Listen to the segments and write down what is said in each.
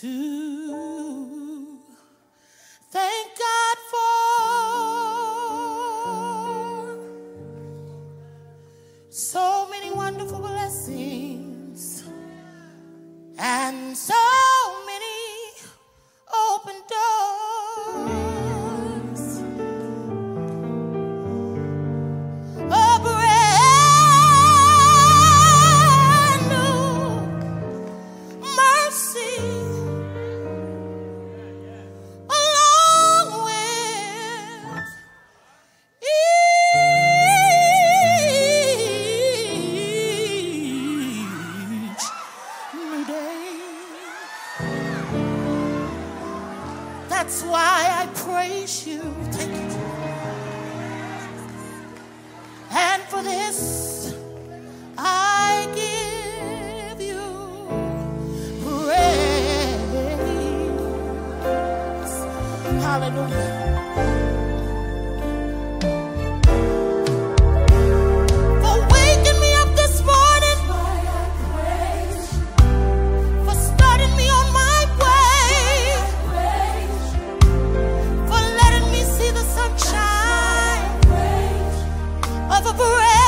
to That's why I praise you. Thank you. And for this, I give you praise. Hallelujah. Of a friend.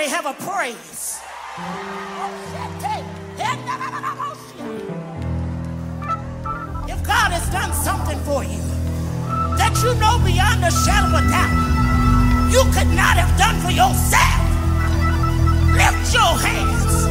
Somebody have a praise. If God has done something for you that you know beyond a shadow of doubt you could not have done for yourself, lift your hands